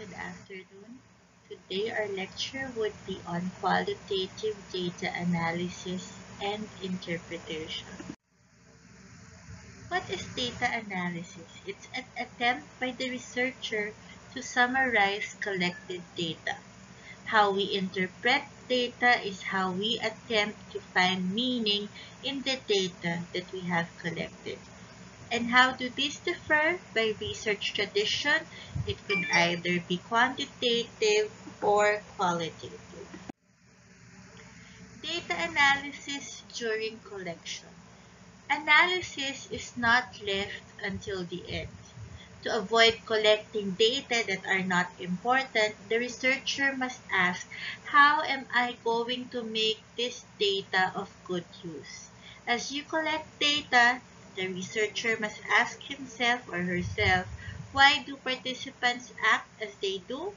Good afternoon. Today our lecture would be on qualitative data analysis and interpretation. What is data analysis? It's an attempt by the researcher to summarize collected data. How we interpret data is how we attempt to find meaning in the data that we have collected. And how do these differ by research tradition? It could either be quantitative or qualitative. Data analysis during collection. Analysis is not left until the end. To avoid collecting data that are not important, the researcher must ask, how am I going to make this data of good use? As you collect data, the researcher must ask himself or herself, why do participants act as they do?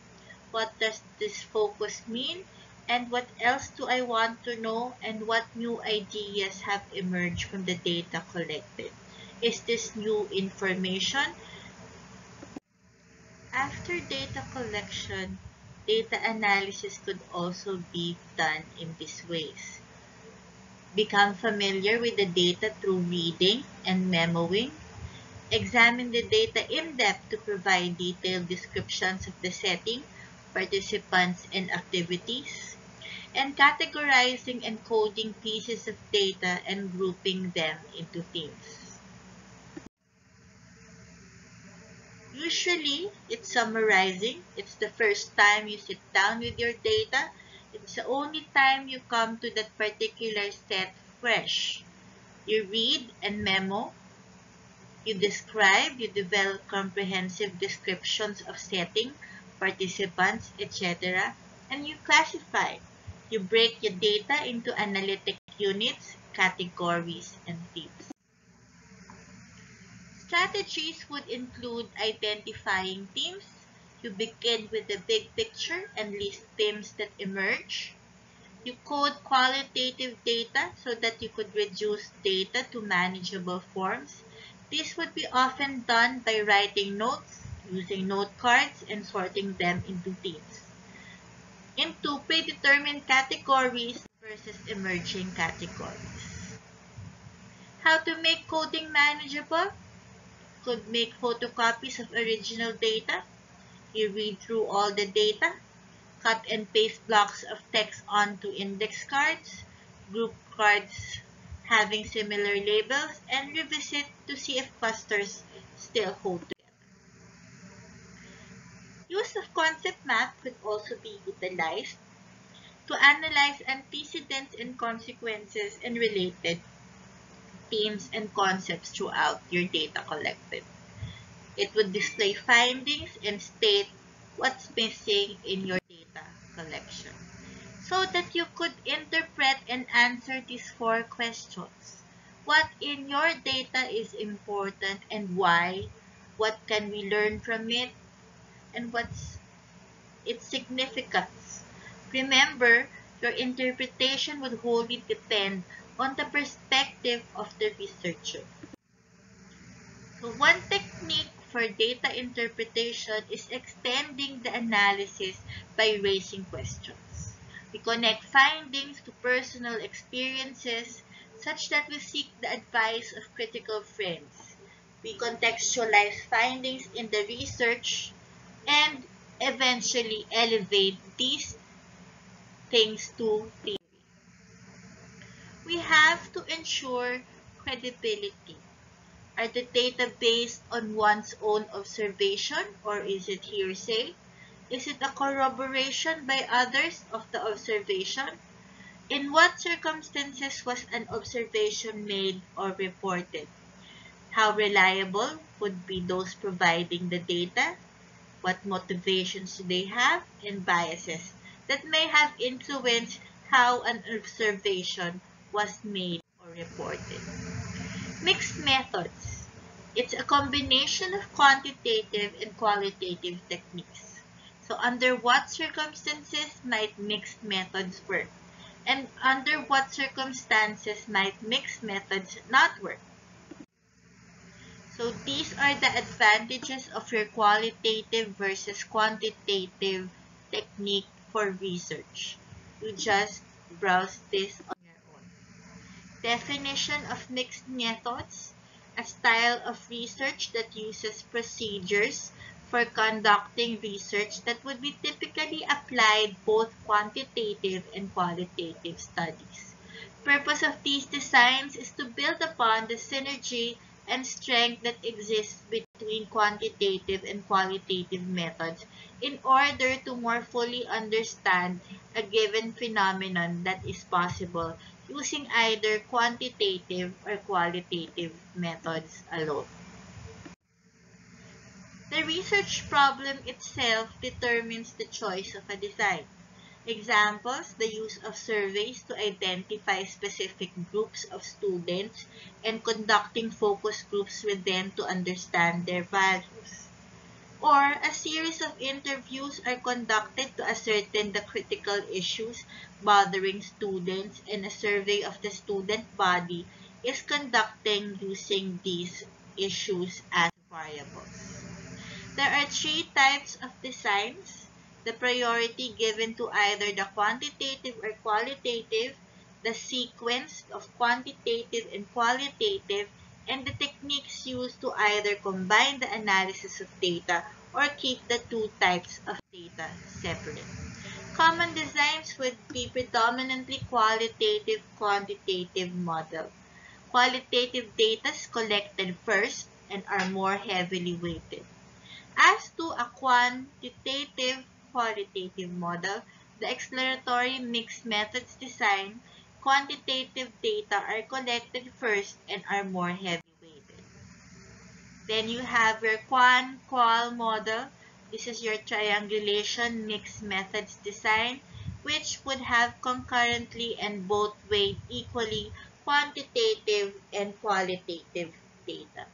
What does this focus mean? And what else do I want to know? And what new ideas have emerged from the data collected? Is this new information? After data collection, data analysis could also be done in these ways. Become familiar with the data through reading and memoing. Examine the data in depth to provide detailed descriptions of the setting, participants, and activities. And categorizing and coding pieces of data and grouping them into themes. Usually, it's summarizing. It's the first time you sit down with your data it's the only time you come to that particular set fresh. You read and memo. You describe, you develop comprehensive descriptions of setting, participants, etc. And you classify. You break your data into analytic units, categories, and themes. Strategies would include identifying themes, you begin with the big picture and list themes that emerge. You code qualitative data so that you could reduce data to manageable forms. This would be often done by writing notes, using note cards, and sorting them into themes. Into predetermined categories versus emerging categories. How to make coding manageable? Could make photocopies of original data you read through all the data, cut and paste blocks of text onto index cards, group cards having similar labels, and revisit to see if clusters still hold together. Use of concept map could also be utilized to analyze antecedents and consequences and related themes and concepts throughout your data collected. It would display findings and state what's missing in your data collection so that you could interpret and answer these four questions. What in your data is important and why? What can we learn from it? And what's its significance? Remember, your interpretation would wholly depend on the perspective of the researcher. So one technique for data interpretation is extending the analysis by raising questions. We connect findings to personal experiences such that we seek the advice of critical friends. We contextualize findings in the research and eventually elevate these things to theory. We have to ensure credibility are the data based on one's own observation or is it hearsay? Is it a corroboration by others of the observation? In what circumstances was an observation made or reported? How reliable would be those providing the data? What motivations do they have and biases that may have influenced how an observation was made or reported? Mixed methods. It's a combination of quantitative and qualitative techniques. So under what circumstances might mixed methods work? And under what circumstances might mixed methods not work? So these are the advantages of your qualitative versus quantitative technique for research. You just browse this. Definition of mixed methods, a style of research that uses procedures for conducting research that would be typically applied both quantitative and qualitative studies. Purpose of these designs is to build upon the synergy and strength that exists between quantitative and qualitative methods in order to more fully understand a given phenomenon that is possible using either quantitative or qualitative methods alone. The research problem itself determines the choice of a design. Examples, the use of surveys to identify specific groups of students and conducting focus groups with them to understand their values. Or a series of interviews are conducted to ascertain the critical issues bothering students and a survey of the student body is conducting using these issues as variables. There are three types of designs the priority given to either the quantitative or qualitative, the sequence of quantitative and qualitative, and the techniques used to either combine the analysis of data or keep the two types of data separate. Common designs would be predominantly qualitative quantitative model. Qualitative data is collected first and are more heavily weighted. As to a quantitative qualitative model, the exploratory mixed methods design, quantitative data are collected first and are more heavy weighted. Then you have your quan-qual model. This is your triangulation mixed methods design, which would have concurrently and both weighed equally quantitative and qualitative data.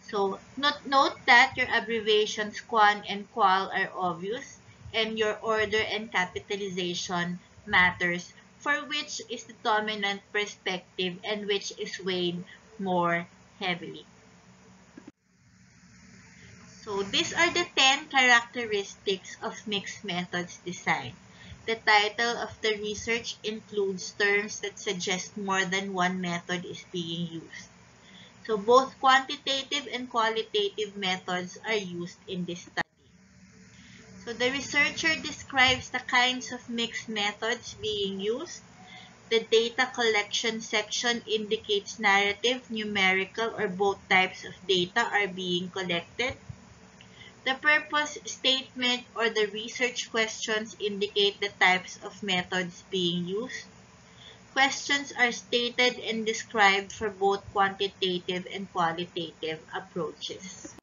So note, note that your abbreviations quan and qual are obvious and your order and capitalization matters for which is the dominant perspective and which is weighed more heavily. So these are the 10 characteristics of mixed methods design. The title of the research includes terms that suggest more than one method is being used. So both quantitative and qualitative methods are used in this study. So the researcher describes the kinds of mixed methods being used. The data collection section indicates narrative, numerical, or both types of data are being collected. The purpose statement or the research questions indicate the types of methods being used. Questions are stated and described for both quantitative and qualitative approaches.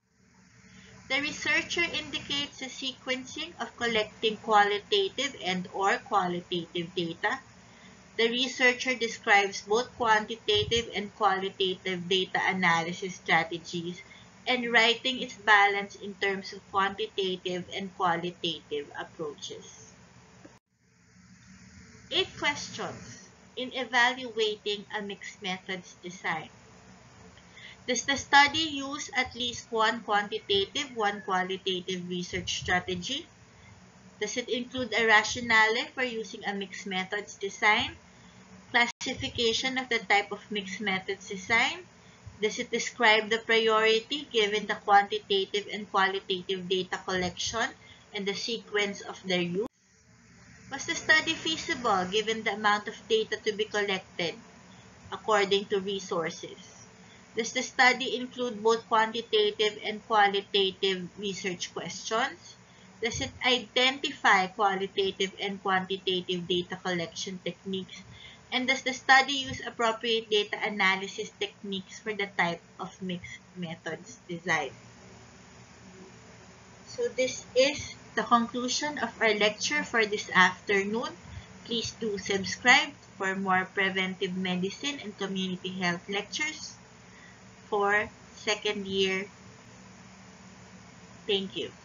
The researcher indicates the sequencing of collecting qualitative and or qualitative data. The researcher describes both quantitative and qualitative data analysis strategies and writing its balance in terms of quantitative and qualitative approaches. Eight questions in evaluating a mixed methods design. Does the study use at least one quantitative, one qualitative research strategy? Does it include a rationale for using a mixed methods design? Classification of the type of mixed methods design? Does it describe the priority given the quantitative and qualitative data collection and the sequence of their use? Was the study feasible given the amount of data to be collected according to resources? Does the study include both quantitative and qualitative research questions? Does it identify qualitative and quantitative data collection techniques? And does the study use appropriate data analysis techniques for the type of mixed methods design? So this is the conclusion of our lecture for this afternoon. Please do subscribe for more preventive medicine and community health lectures for second year. Thank you.